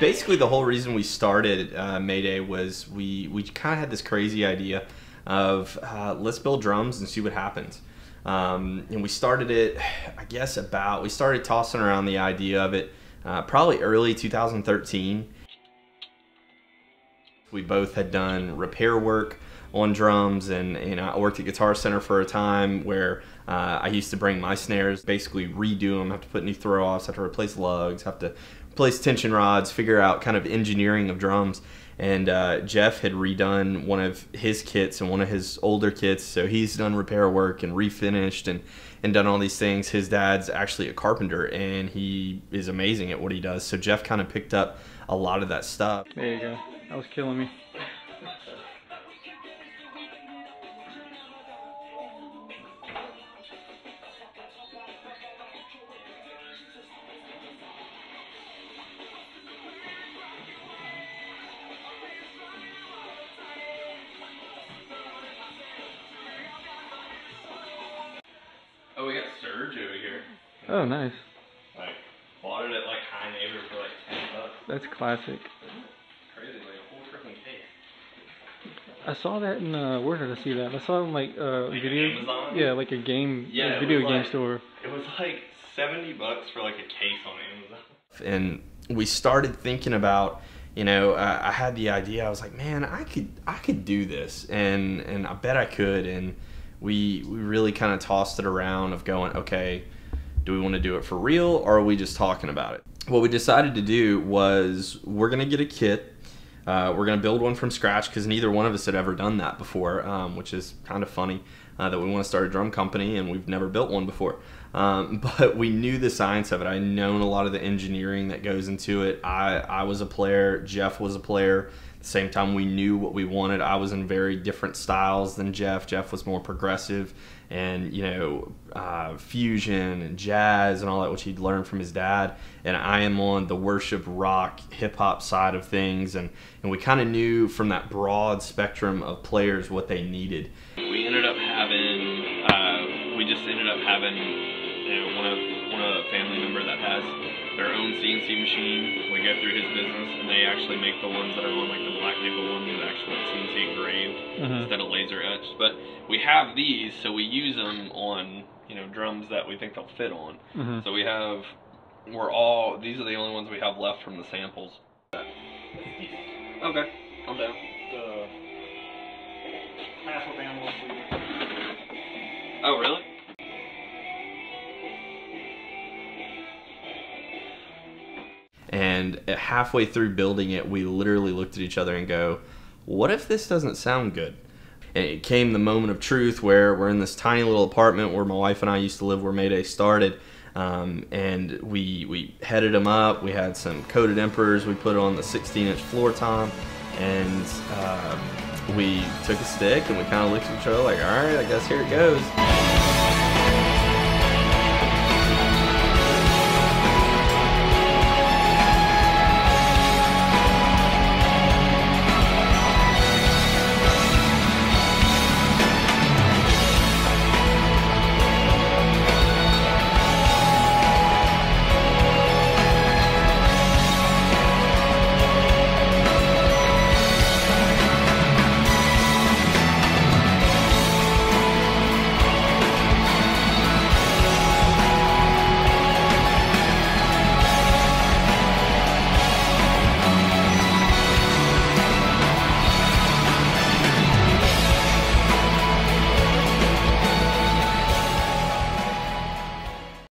basically the whole reason we started uh, Mayday was we we kind of had this crazy idea of uh, let's build drums and see what happens. Um, and we started it, I guess, about we started tossing around the idea of it uh, probably early 2013. We both had done repair work on drums, and you know I worked at Guitar Center for a time where uh, I used to bring my snares, basically redo them, have to put new throw offs, have to replace lugs, have to replace tension rods, figure out kind of engineering of drums. And uh, Jeff had redone one of his kits and one of his older kits, so he's done repair work and refinished and and done all these things. His dad's actually a carpenter, and he is amazing at what he does. So Jeff kind of picked up a lot of that stuff. There you go. That was killing me. Oh, we got Surge over here. Oh, nice. Like, bought it at like High Neighbor for like 10 bucks. That's classic. I saw that in uh, where did I see that? I saw it in like uh Like video. Amazon? Yeah, like a game, Yeah, like video game like- store. It was like 70 bucks for like a case on Amazon. And we started thinking about, you know, I, I had the idea. I was like, man, I could, I could do this, and and I bet I could. And we we really kind of tossed it around of going, okay, do we want to do it for real, or are we just talking about it? What we decided to do was we're gonna get a kit. Uh, we're gonna build one from scratch because neither one of us had ever done that before, um, which is kind of funny uh, that we want to start a drum company and we've never built one before. Um, but we knew the science of it. I known a lot of the engineering that goes into it. I I was a player. Jeff was a player. At the same time, we knew what we wanted. I was in very different styles than Jeff. Jeff was more progressive and you know uh, fusion and jazz and all that, which he'd learned from his dad. And I am on the worship rock hip hop side of things, and and we kind of knew from that broad spectrum of players what they needed. We ended up having uh, we just ended up having you know one of one of a family member that has their own CNC machine. We go through his business, and they actually make the ones that are on like the Black Nickel one with actual CNC engraved Mhm. instead of laser etched. But we have these, so we use them on you know drums that we think they'll fit on. hmm So we have we're all these are the only ones we have left from the samples. Okay, I'm down. the massive animal sleeve. Oh really? And halfway through building it, we literally looked at each other and go, "What if this doesn't sound good?" And it came the moment of truth where we're in this tiny little apartment where my wife and I used to live, where Mayday started. Um, and we we headed them up. We had some coated emperors. We put on the 16-inch floor tom, and um, we took a stick and we kind of looked at each other like, "All right, I guess here it goes."